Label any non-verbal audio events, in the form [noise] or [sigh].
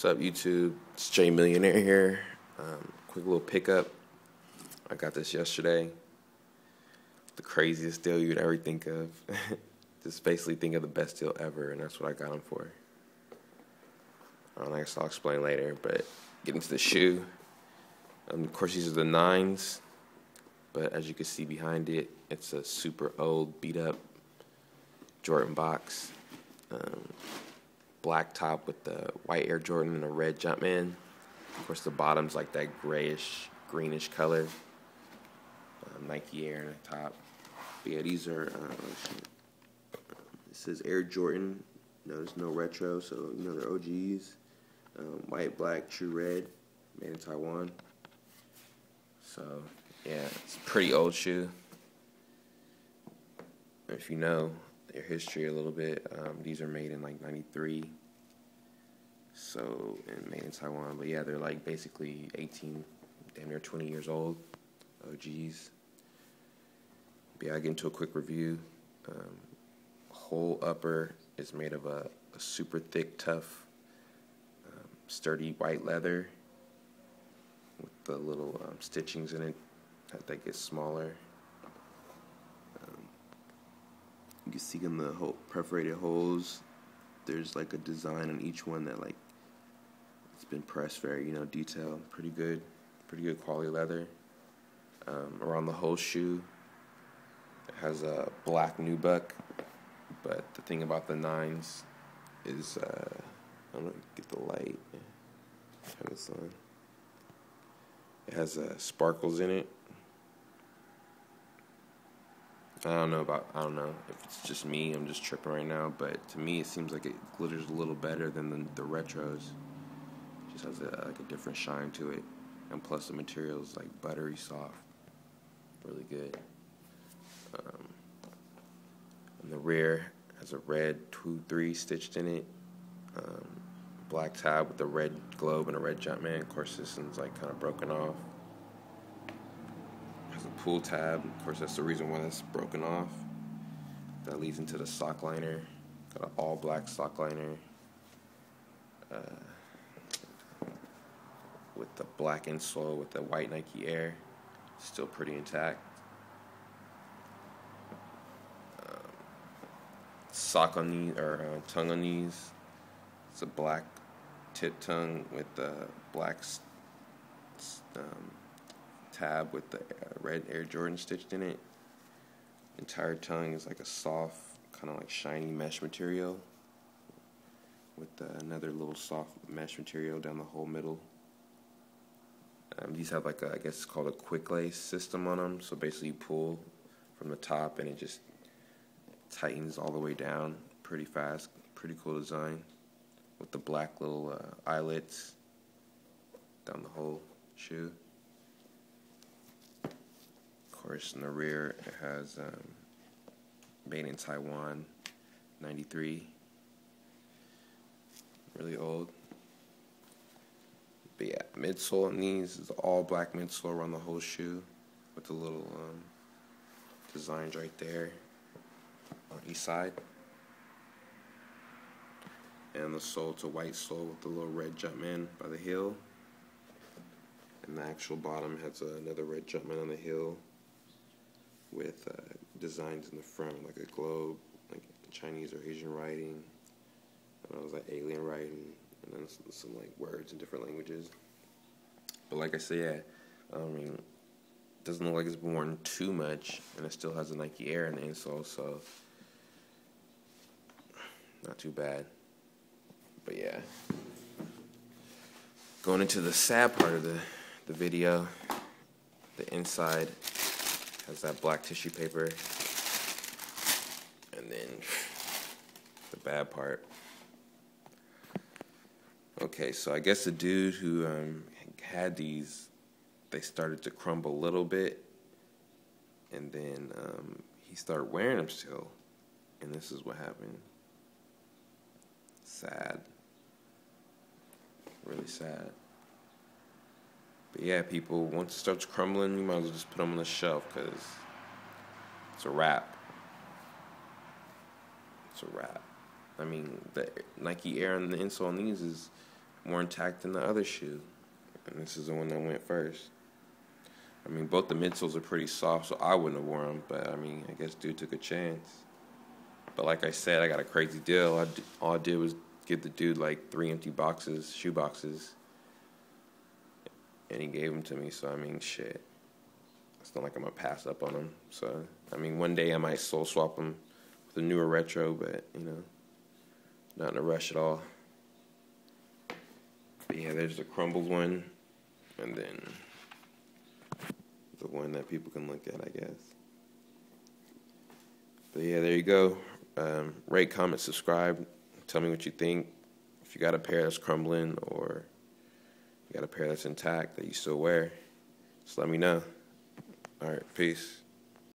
What's up, YouTube? It's Jay Millionaire here. Um, quick little pickup. I got this yesterday. The craziest deal you'd ever think of. [laughs] Just basically think of the best deal ever, and that's what I got them for. Um, I guess I'll explain later, but getting to the shoe. Um, of course, these are the nines, but as you can see behind it, it's a super old, beat up Jordan box. Um, black top with the white Air Jordan and a red Jumpman. Of course, the bottom's like that grayish, greenish color. Um, Nike Air the top. But yeah, these are. Uh, this says Air Jordan. No, there's no retro, so you know they're OGs. Um, white, black, true red, made in Taiwan. So yeah, it's a pretty old shoe. If you know, their history a little bit. Um, these are made in like '93, so and made in Taiwan. But yeah, they're like basically 18, damn near 20 years old. Oh geez. Yeah, I get into a quick review. Um, whole upper is made of a, a super thick, tough, um, sturdy white leather with the little um, stitchings in it that get smaller. You can see in the perforated holes. There's like a design on each one that like it's been pressed very you know detailed, pretty good, pretty good quality leather. Um, around the whole shoe, it has a black nubuck, but the thing about the nines is uh, I don't know, get the light. Turn this on. It has uh, sparkles in it I don't know about I don't know if it's just me. I'm just tripping right now, but to me it seems like it glitters a little better than the, the retros. It just has a, like a different shine to it, and plus the material is like buttery soft, really good. Um, and the rear has a red two three stitched in it, um, black tab with a red globe and a red Jumpman. Of course, this one's like kind of broken off pull tab. Of course, that's the reason why that's broken off. That leads into the sock liner. Got an all black sock liner. Uh, with the black insole with the white Nike Air. Still pretty intact. Um, sock on these, or uh, tongue on these. It's a black tip tongue with the black um, tab with the red Air Jordan stitched in it. Entire tongue is like a soft, kind of like shiny mesh material with uh, another little soft mesh material down the whole middle. Um, these have like a, I guess it's called a quick lace system on them. So basically you pull from the top and it just tightens all the way down pretty fast. Pretty cool design with the black little uh, eyelets down the whole shoe in the rear, it has um, made in Taiwan, 93. Really old. But yeah, midsole on is all black midsole around the whole shoe with the little um, designs right there on each side. And the sole to white sole with the little red Jumpman by the heel. And the actual bottom has another red Jumpman on the heel with uh, designs in the front, like a globe, like Chinese or Asian writing. And I was like alien writing, and then some, some, like words in different languages. But like I said, yeah, I mean, doesn't look like it's worn too much, and it still has a Nike Air in the insole, so not too bad. But yeah, going into the sad part of the the video, the inside has that black tissue paper. And then the bad part. Okay, so I guess the dude who um, had these, they started to crumble a little bit. And then um, he started wearing them still. And this is what happened. Sad. Really sad. But yeah, people, once it starts crumbling, you might as well just put them on the shelf because it's a wrap. It's a wrap. I mean, the Nike Air and the insole on these is, more intact than the other shoe. And this is the one that went first. I mean, both the midsoles are pretty soft, so I wouldn't have worn them. But I mean, I guess dude took a chance. But like I said, I got a crazy deal. All I did was give the dude like three empty boxes, shoe boxes, and he gave them to me. So I mean, shit. It's not like I'm gonna pass up on them. So I mean, one day I might sole swap them with a newer retro, but you know, not in a rush at all. But yeah, there's the crumbled one, and then the one that people can look at, I guess. But yeah, there you go. Um, rate, comment, subscribe. Tell me what you think. If you got a pair that's crumbling or you got a pair that's intact that you still wear, just let me know. All right, peace.